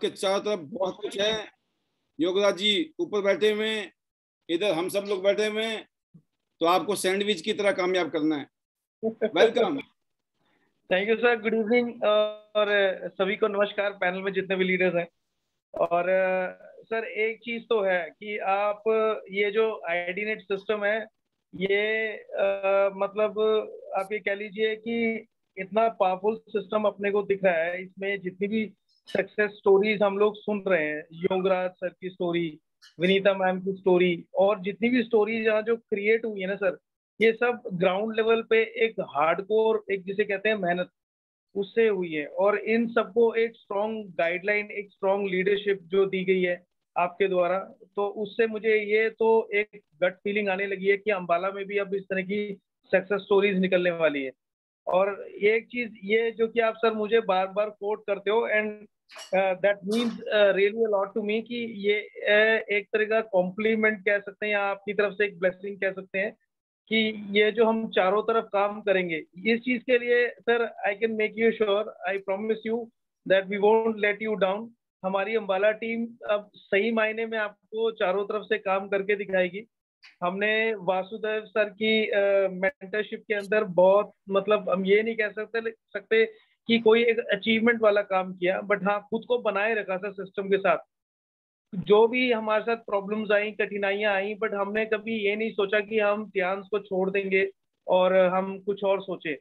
आपके चारों तरफ़ बहुत कुछ है। योगराज जी ऊपर बैठे हुए इधर हम सब लोग बैठे हुए तो आपको सैंडविच की तरह कामयाब करना है। Welcome thank you sir good evening और सभी को नमस्कार पैनल में जितने भी लीडर्स हैं। और सर एक चीज़ तो है कि आप ये जो आईडी नेट सिस्टम है ये आ, मतलब आप ये कह लीजिए कि इतना पावरफुल सिस्टम अपने को दिख रहा है इसमें जितनी भी सक्सेस स्टोरीज हम लोग सुन रहे हैं। योगराज सर की स्टोरी विनीता मैम की स्टोरी और जितनी भी स्टोरीज यहाँ जो क्रिएट हुई है ना सर ये सब ग्राउंड लेवल पे एक हार्डकोर एक जिसे कहते हैं मेहनत, उससे हुई है। और इन सबको एक स्ट्रॉन्ग गाइडलाइन एक स्ट्रॉन्ग लीडरशिप जो दी गई है आपके द्वारा तो उससे मुझे ये तो एक गट फीलिंग आने लगी है कि अंबाला में भी अब इस तरह की सक्सेस स्टोरीज निकलने वाली है। और एक चीज़ ये जो कि आप सर मुझे बार बार कोट करते हो and that means really a lot to me कि ये uh, एक तरह का कॉम्प्लीमेंट कह सकते हैं या आपकी तरफ़ से एक ब्लेसिंग कह सकते हैं कि ये जो हम चारों तरफ़ काम करेंगे इस चीज़ के लिए sir I can make you sure I promise you that we won't let you down हमारी अम्बाला टीम अब सही मायने में आपको चारों तरफ़ से काम करके दिखाएगी। हमने वासुदेव सर की मेंटरशिप के अंदर बहुत मतलब हम ये नहीं कह सकते सकते कि कोई एक अचीवमेंट वाला काम किया बट हाँ खुद को बनाए रखा था सिस्टम के साथ। जो भी हमारे साथ प्रॉब्लम्स आई कठिनाइयाँ आई बट हमने कभी ये नहीं सोचा कि हम ध्यान को छोड़ देंगे और हम कुछ और सोचे।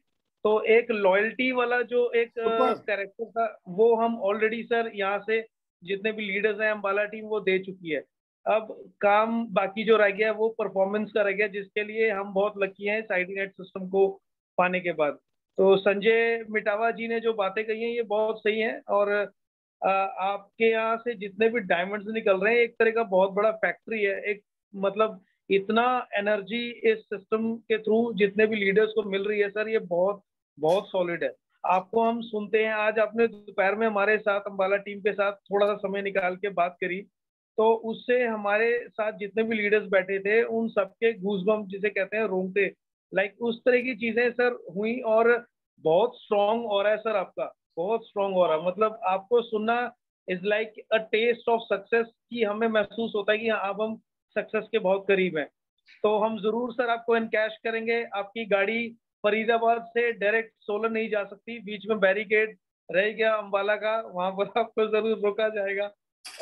तो एक लॉयल्टी वाला जो एक कैरेक्टर था वो हम ऑलरेडी सर यहाँ से जितने भी लीडर्स हैं अम्बाला टीम वो दे चुकी है। अब काम बाकी जो रह गया, वो परफॉर्मेंस का रह गया, जिसके लिए हम बहुत लकी हैं साइड नेट सिस्टम को पाने के बाद। तो संजय मिटावा जी ने जो बातें कही हैं, ये बहुत सही है और आपके यहाँ से जितने भी डायमंड्स निकल रहे हैं, एक तरह का बहुत बड़ा फैक्ट्री है। एक मतलब इतना एनर्जी इस सिस्टम के थ्रू जितने भी लीडर्स को मिल रही है सर ये बहुत बहुत सॉलिड है। आपको हम सुनते हैं, आज आपने दोपहर में हमारे साथ अम्बाला टीम के साथ थोड़ा सा समय निकाल के बात करी। तो उससे हमारे साथ जितने भी लीडर्स बैठे थे, उन सबके घूसबम जिसे कहते हैं, रोंगटे। लाइक उस तरह की चीज़ें सर हुई और बहुत स्ट्रॉन्ग रहा है सर आपका। बहुत स्ट्रॉन्ग है मतलब आपको सुनना is like a test of success की हमें महसूस होता है कि हाँ अब हम सक्सेस के बहुत करीब हैं। तो हम ज़रूर सर आपको इनकैश करेंगे। आपकी गाड़ी फरीदाबाद से डायरेक्ट सोलन नहीं जा सकती। बीच में बैरिकेड रह गया अम्बाला का। वहाँ पर आपको ज़रूर रोका जाएगा।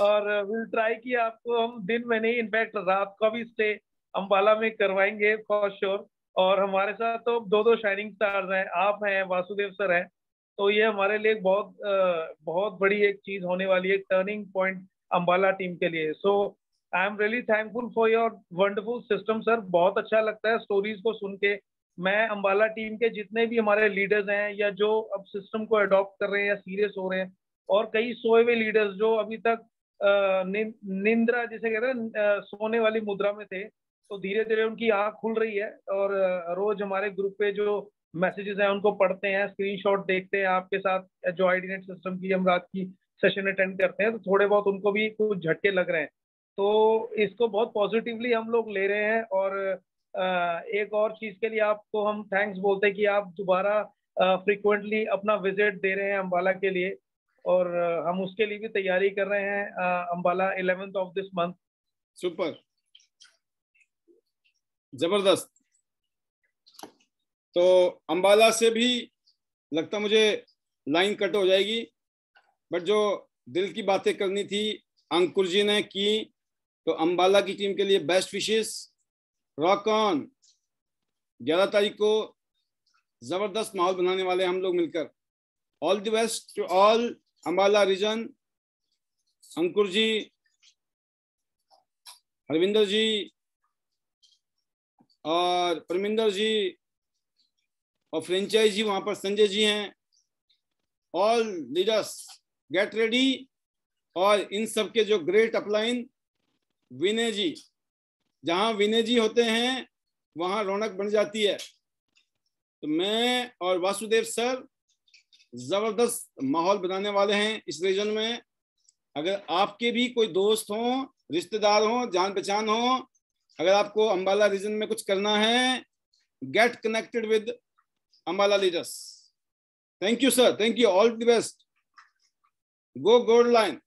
और विल ट्राई कि आपको हम दिन में नहीं इनफैक्ट रात का भी स्टे अम्बाला में करवाएँगे फॉर श्योर और हमारे साथ तो दो दो शाइनिंग स्टार्स हैं। आप हैं, वासुदेव सर हैं। तो ये हमारे लिए बहुत बहुत बड़ी एक चीज़ होने वाली है टर्निंग पॉइंट अम्बाला टीम के लिए। So I am really thankful for your wonderful system sir बहुत अच्छा लगता है स्टोरीज को सुन के। मैं अम्बाला टीम के जितने भी हमारे लीडर्स हैं या जो अब सिस्टम को अडॉप्ट कर रहे हैं या सीरियस हो रहे हैं, और कई सोए हुए लीडर्स जो अभी तक निंद्रा जिसे कहते हैं सोने वाली मुद्रा में थे तो धीरे धीरे उनकी आँख खुल रही है और रोज हमारे ग्रुप पे जो मैसेजेस हैं, उनको पढ़ते हैं, स्क्रीनशॉट देखते हैं, आपके साथ जो आई सिस्टम की, हम रात की सेशन अटेंड करते हैं तो थोड़े बहुत उनको भी कुछ झटके लग रहे हैं। तो इसको बहुत पॉजिटिवली हम लोग ले रहे हैं और एक और चीज़ के लिए आपको हम थैंक्स बोलते हैं कि आप दोबारा फ्रिक्वेंटली अपना विज़िट दे रहे हैं अम्बाला के लिए। और हम उसके लिए भी तैयारी कर रहे हैं Ambala eleventh of this month super. ज़बरदस्त। तो अम्बाला से भी लगता मुझे लाइन कट हो जाएगी बट जो दिल की बातें करनी थी, अंकुर जी ने की तो अम्बाला की टीम के लिए बेस्ट विशेष रॉक ऑन ग्यारह तारीख को ज़बरदस्त माहौल बनाने वाले हम लोग मिलकर। All the best to all Ambala region Ankur ji Harvinder ji और परमिंदर जी और फ्रेंचाइज वहाँ पर संजय जी हैं। ऑल लीडर्स गेट रेडी और इन सब के जो ग्रेट अपलाइन विनय जी जहाँ विनय जी होते हैं, वहाँ रौनक बन जाती है। तो मैं और वासुदेव सर ज़बरदस्त माहौल बनाने वाले हैं इस रीजन में। अगर आपके भी कोई दोस्त हो, रिश्तेदार हो जान पहचान हो, अगर आपको अंबाला रीजन में कुछ करना है get connected with Ambala leaders thank you sir thank you all the best go gold line